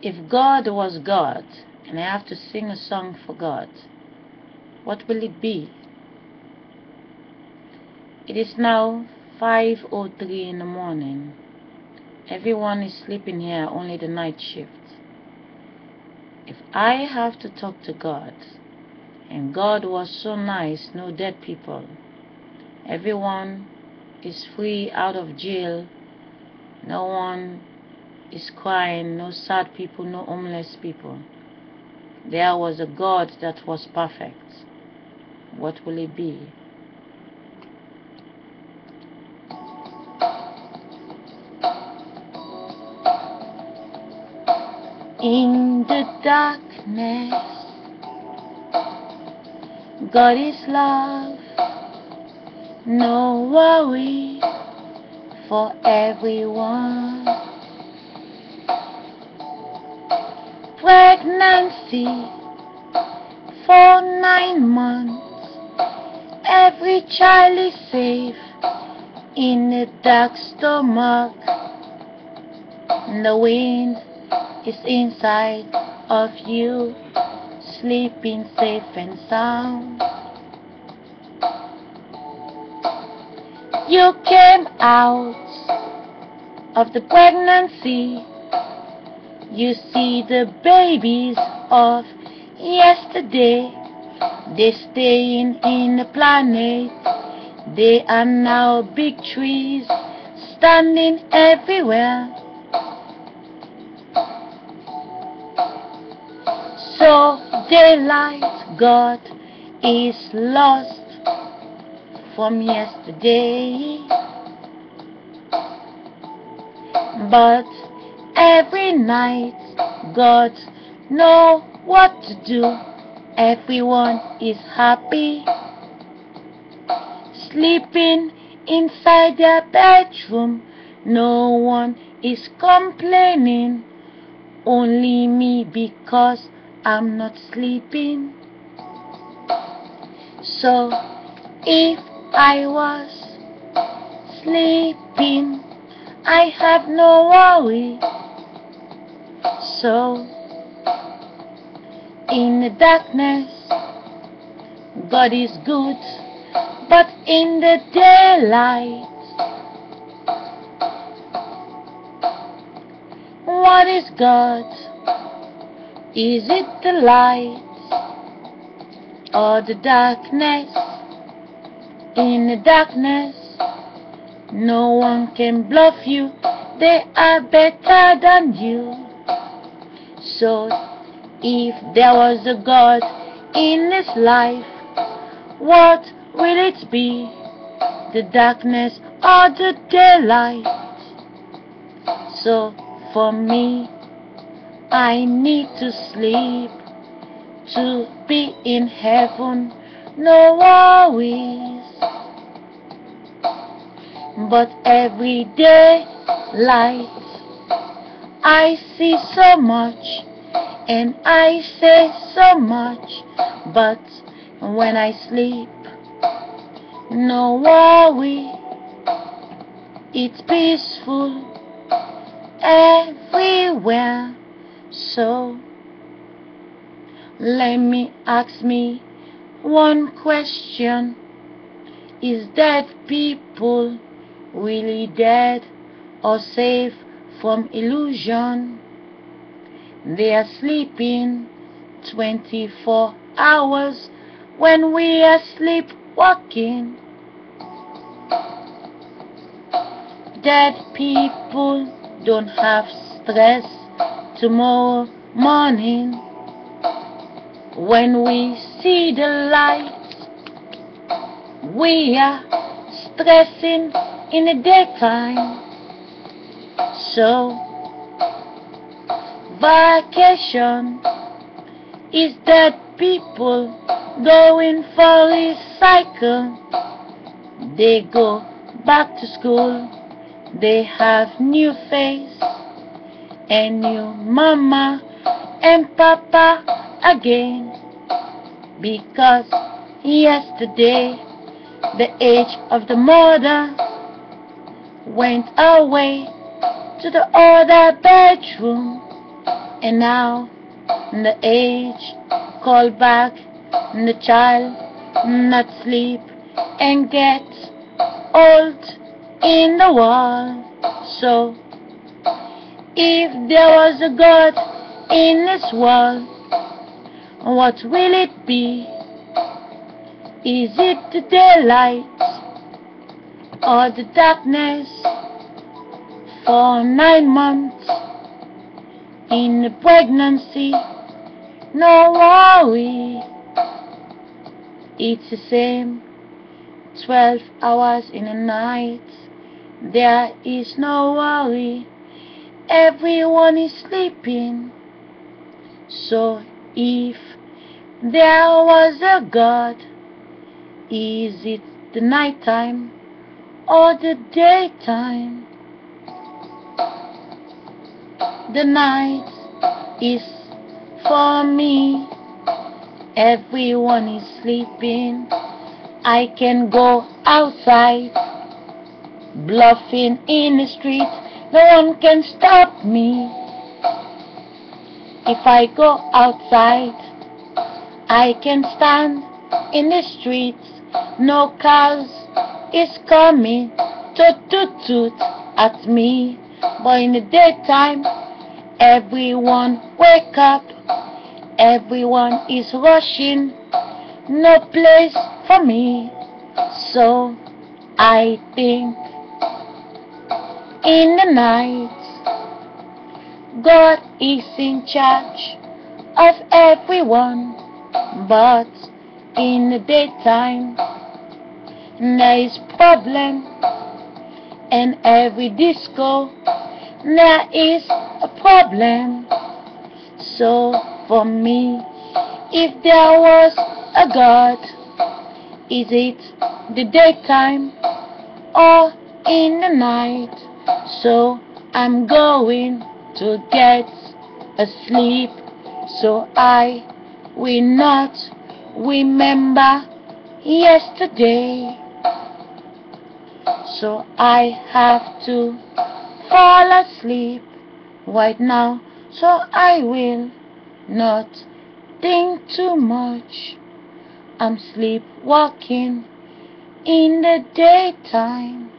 If God was God and I have to sing a song for God, what will it be? It is now 5.03 in the morning. Everyone is sleeping here, only the night shift. If I have to talk to God, and God was so nice, no dead people, everyone is free out of jail, no one is crying, no sad people, no homeless people. There was a God that was perfect. What will it be? In the darkness, God is love, no worry for everyone. Pregnancy for nine months, every child is safe in the dark stomach. The wind is inside of you, sleeping safe and sound. You came out of the pregnancy. You see the babies of yesterday. They're staying in the planet. They are now big trees standing everywhere. So daylight, God is lost from yesterday. But every night, God know what to do. Everyone is happy, sleeping inside their bedroom. No one is complaining, only me because I'm not sleeping. So if I was sleeping, I have no worry. So in the darkness, God is good, but in the daylight, what is God? Is it the light or the darkness? In the darkness, no one can bluff you, they are better than you. So, if there was a God in this life, what will it be? The darkness or the daylight? So, for me, I need to sleep to be in heaven, no worries. But every day, light, I see so much and I say so much, but when I sleep, no worry, it's peaceful everywhere. So let me ask me one question. Is dead people really dead or safe from illusion? They are sleeping 24 hours when we are sleepwalking. Dead people don't have stress tomorrow morning when we see the light we are stressing in the daytime so vacation is that people going for a cycle. They go back to school they have new face and new mama and papa again. Because yesterday the age of the mother went away to the other bedroom And now the age called back the child not sleep and get old in the world. So if there was a God in this world, what will it be? Is it the daylight or the darkness? For nine months in the pregnancy, no worry. It's the same, 12 hours in the night. There is no worry. Everyone is sleeping. So if there was a God, is it the night time or the daytime? The night is for me. Everyone is sleeping. I can go outside, bluffing in the street. No one can stop me. If I go outside, I can stand in the streets. No cars is coming toot toot toot at me. But in the daytime, everyone wake up. Everyone is rushing. No place for me. So I think in the night, God is in charge of everyone, but in the daytime, there is problem, and every disco, there is a problem. So for me, if there was a God, is it the daytime or in the night? So I'm going to get asleep so I will not remember yesterday. So I have to fall asleep right now so I will not think too much. I'm sleepwalking in the daytime.